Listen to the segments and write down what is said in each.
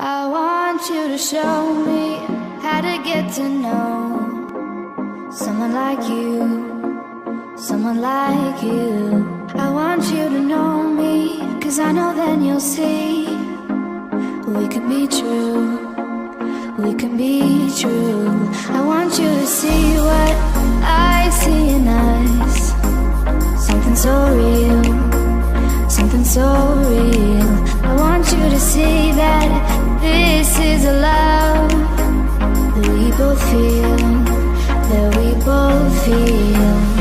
I want you to show me how to get to know someone like you, someone like you. I want you to know me, cause I know then you'll see we could be true, we could be true. I want you to see what I see in us, something so real, something so real. You to see that this is a love that we both feel, that we both feel.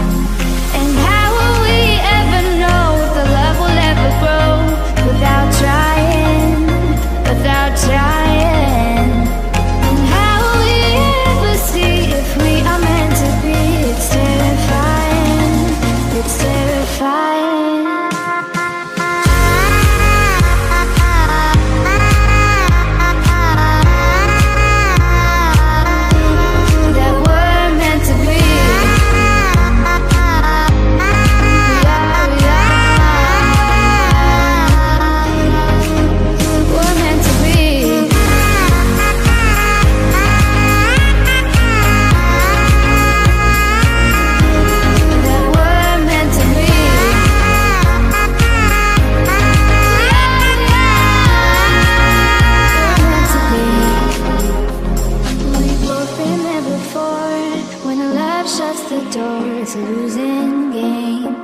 A losing game,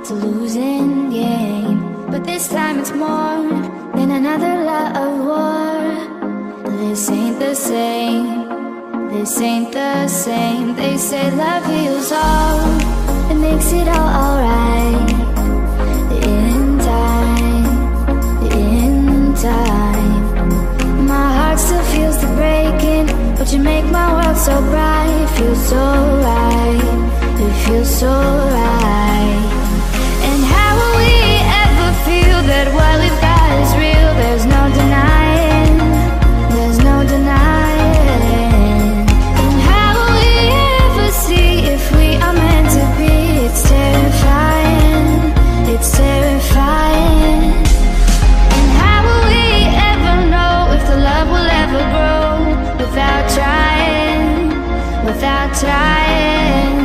it's a losing game. But this time it's more than another lot of war. This ain't the same, this ain't the same. They say love heals all, it makes it all alright. In time, in time. My heart still feels the breaking, but you make my world so bright. Feels so right, feel so right. And how will we ever feel that what we've got is real There's no denying, there's no denying? And how will we ever see if we are meant to be? It's terrifying, it's terrifying. And how will we ever know if the love will ever grow? Without trying, without trying.